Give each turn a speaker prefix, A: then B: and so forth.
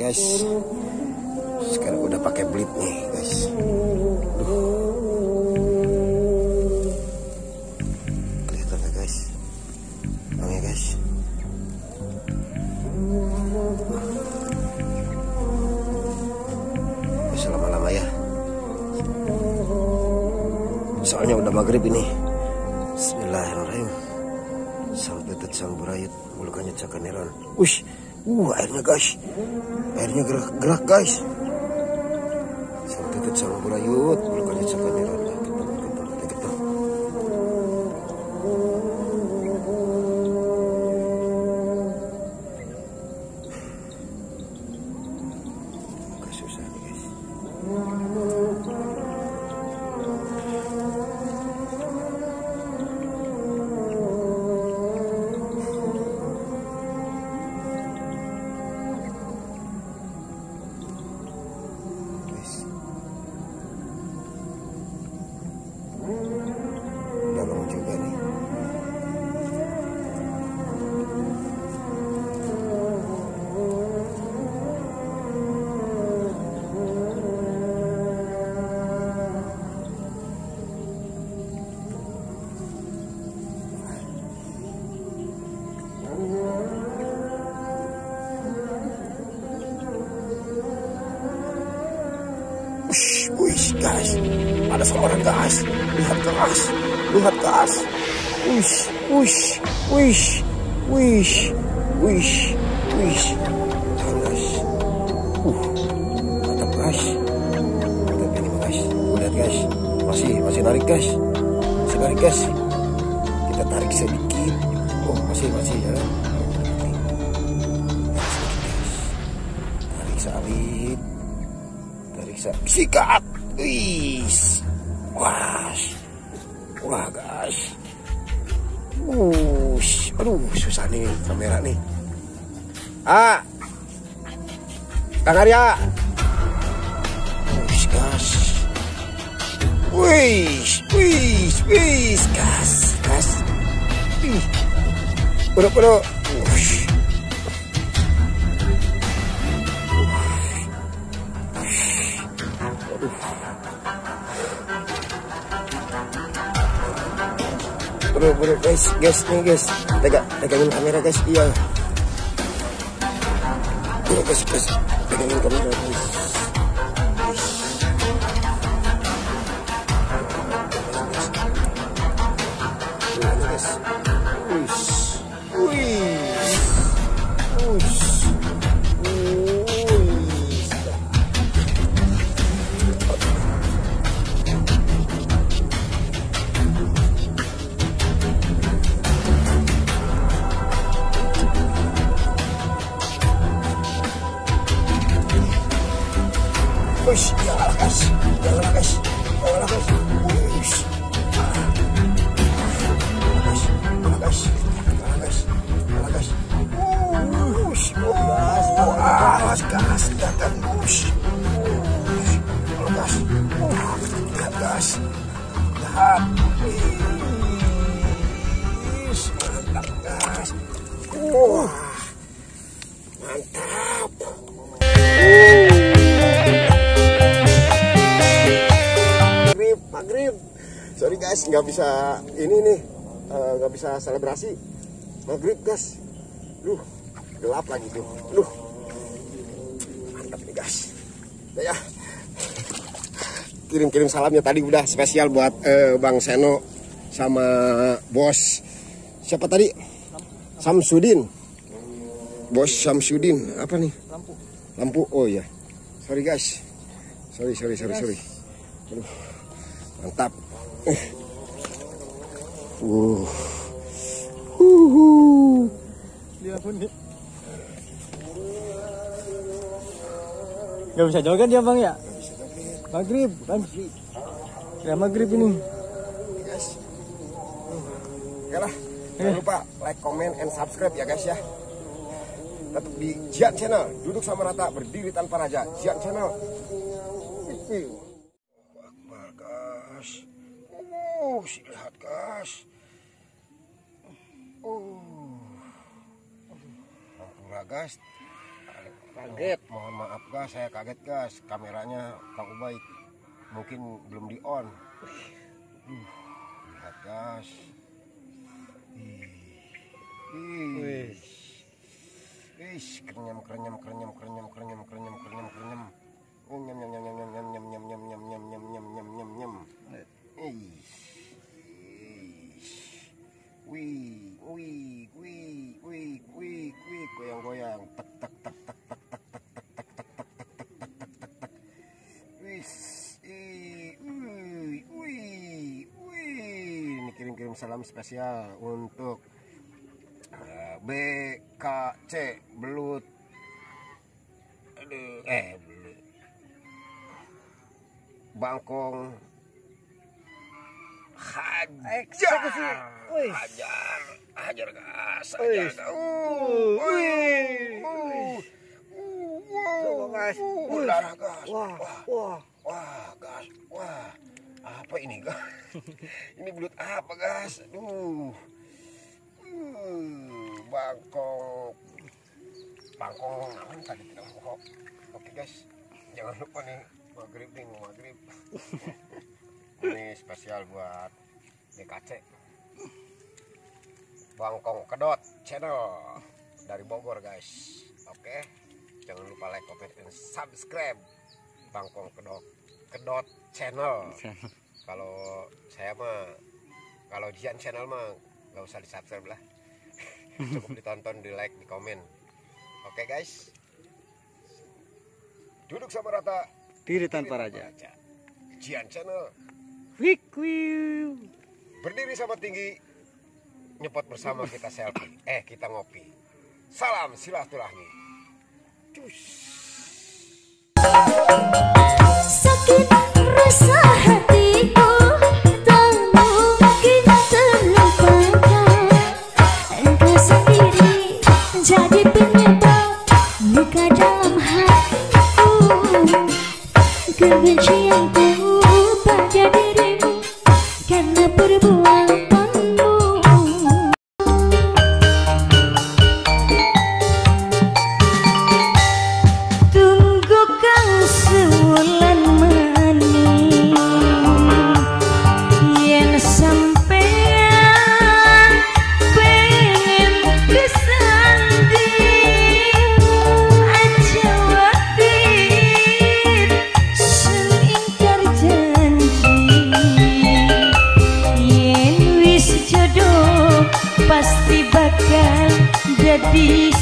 A: guys. Sekarang udah pakai blit nih guys. Kelihatan ya guys? Ya guys. Bisa lama-lama ya. Soalnya udah maghrib ini. Bismillahirrahmanirrahim. Sang tetet sang berayut mulukannya cakaneran Ush, uh airnya guys airnya gerak-gerak guys sang tetet sang berayut mulukannya cakaneran Wish guys, ada seorang guys, lihat ke atas, lihat ke atas. Wish, wish, wish, wish, wish, wish. Jangan guys, uh, mantap guys, mantap ini guys, lihat guys, masih masih narik guys, masih guys. Kita tarik sedikit, oh masih masih ya. Tarik salib tarik sa sikat wis. Wah. Wah guys. Wush, aduh susah nih kamera nih. Ah Kang Arya. Wush, gas Wish, wish, wish, gas, gas. Ih, udah, udah. Bro bro guys guys nih guys. Tega, pegangin kamera guys. Iya. Bro guys guys pegangin kamera guys Wis, mantap gas. Wah, mantap. maghrib maghrib sorry guys nggak bisa ini nih eh, nggak bisa selebrasi maghrib guys duh gelap lagi tuh duh mantap nih guys Udah ya kirim-kirim salamnya tadi udah spesial buat eh, Bang Seno sama bos. Siapa tadi? Samsudin. Bos Samsudin. Apa nih?
B: Lampu.
A: Lampu. Oh iya. Sorry guys. Sorry sorry sorry sorry. Aduh, mantap. Uh Uhuh.
B: dia pun nih? Gak bisa joget dia bang ya maghrib kan ya maghrib ini.
A: Guys oke lah jangan lupa like comment and subscribe ya guys ya. Tetap di Jian Channel. Duduk sama rata berdiri tanpa raja. Jian Channel. Akbar guys. Oh lihat guys. Oh. Ampura guys
B: Kaget.
A: Mohon maaf gas, saya kaget gas. Kameranya Kang Ubaid mungkin belum di on. Uh, lihat gas. Ih. Ih.
B: Wih.
A: Ish, kerenyam kerenyam kerenyam kerenyam kerenyam kerenyam kerenyam kerenyam. Oh, nyam nyam nyam nyam nyam nyam nyam nyam nyam nyam nyam nyam nyam nyam nyam. Ish. Wih, wih, wih, wih, wih, wih, goyang-goyang, tak tak salam spesial untuk eh, BKC Belut. Aduh, eh Belut. Bangkong
B: Eksekusi.
A: Hajar,
B: Wih.
A: hajar, hajar gas, hajar gas. Uh,
B: Wih.
A: uh,
B: Coba, gas. Wah,
A: wah.
B: wah,
A: gas, wah. Apa ini gas? ini belut apa gas? Aduh. Uh, Bangkok. Bangkok, naon tadi tidak Bangkok. Oke guys, jangan lupa nih maghrib nih mau maghrib. ini spesial buat BKC Bangkong Kedot channel dari Bogor guys oke jangan lupa like comment dan subscribe Bangkong Kedot Kedot channel kalau saya mah kalau Jian channel mah nggak usah di subscribe lah cukup ditonton di like di komen oke guys duduk sama rata
B: Diri tanpa raja.
A: Jian channel
B: wiu.
A: Berdiri sama tinggi, nyepot bersama kita selfie. Eh, kita ngopi. Salam silaturahmi. Cus.
C: Sakit peace.